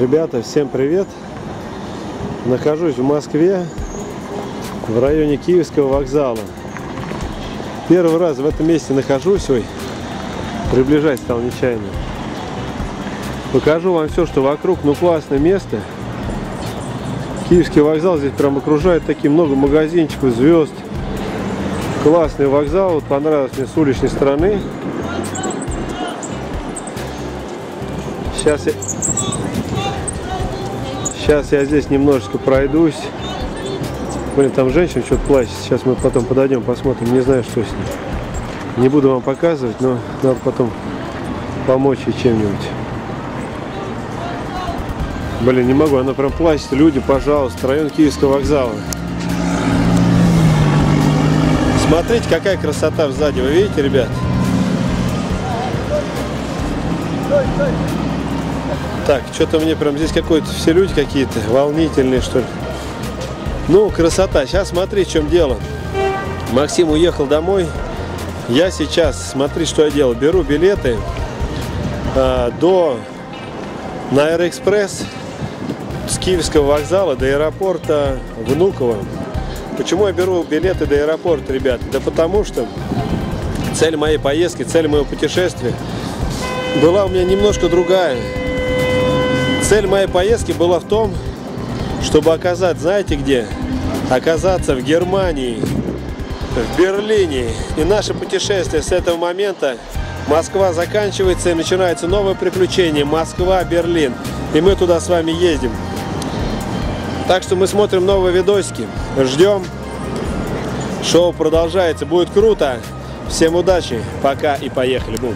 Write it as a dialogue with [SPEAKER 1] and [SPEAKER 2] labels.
[SPEAKER 1] Ребята, всем привет! Нахожусь в Москве, в районе Киевского вокзала. Первый раз в этом месте нахожусь, ой, приближать стал нечаянно. Покажу вам все, что вокруг, ну классное место. Киевский вокзал здесь прям окружает такие много магазинчиков, звезд. Классный вокзал, вот понравился мне с уличной стороны. Сейчас я, сейчас я здесь немножечко пройдусь. Блин, там женщина что-то плачет. Сейчас мы потом подойдем, посмотрим. Не знаю, что с ней. Не буду вам показывать, но надо потом помочь ей чем-нибудь. Блин, не могу, она прям плачет. Люди, пожалуйста, район Киевского вокзала. Смотрите, какая красота сзади. Вы видите, ребят? Так, что-то мне прям здесь какой-то все люди какие-то волнительные, что ли. Ну, красота. Сейчас смотри, в чем дело. Максим уехал домой. Я сейчас, смотри, что я делаю. Беру билеты а, до на Аэроэкспресс с Киевского вокзала до аэропорта Внуково. Почему я беру билеты до аэропорта, ребят? Да потому что цель моей поездки, цель моего путешествия была у меня немножко другая. Цель моей поездки была в том, чтобы оказать, знаете где? Оказаться в Германии, в Берлине. И наше путешествие с этого момента Москва заканчивается и начинается новое приключение. Москва-Берлин. И мы туда с вами едем. Так что мы смотрим новые видосики. Ждем. Шоу продолжается. Будет круто. Всем удачи. Пока и поехали. Бум.